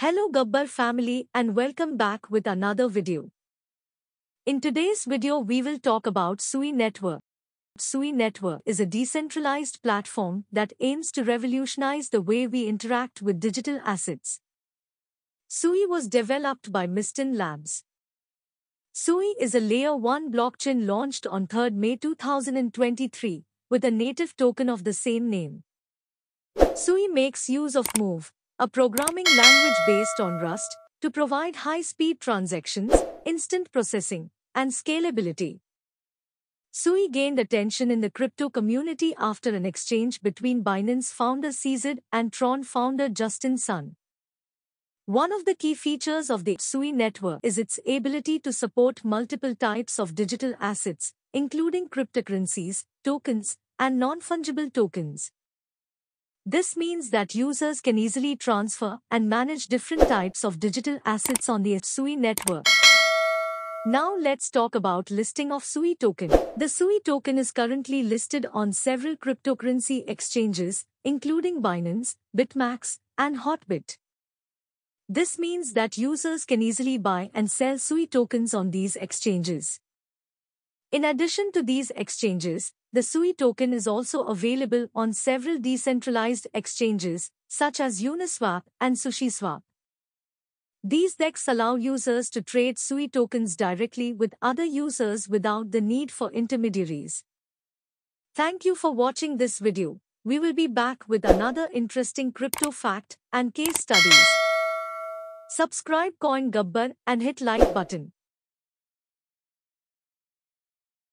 Hello Gabbar family and welcome back with another video. In today's video we will talk about Sui Network. Sui Network is a decentralized platform that aims to revolutionize the way we interact with digital assets. Sui was developed by Mysten Labs. Sui is a layer 1 blockchain launched on 3 May 2023 with a native token of the same name. Sui makes use of Move, a programming language based on Rust, to provide high-speed transactions, instant processing, and scalability. Sui gained attention in the crypto community after an exchange between Binance founder CZ and Tron founder Justin Sun. One of the key features of the Sui network is its ability to support multiple types of digital assets, including cryptocurrencies, tokens, and non-fungible tokens. This means that users can easily transfer and manage different types of digital assets on the SUI network. Now let's talk about listing of SUI token. The SUI token is currently listed on several cryptocurrency exchanges, including Binance, BitMax, and Hotbit. This means that users can easily buy and sell SUI tokens on these exchanges. In addition to these exchanges, the SUI token is also available on several decentralized exchanges, such as Uniswap and SushiSwap. These DEX allow users to trade SUI tokens directly with other users without the need for intermediaries. Thank you for watching this video. We will be back with another interesting crypto fact and case studies. Subscribe Coin and hit like button.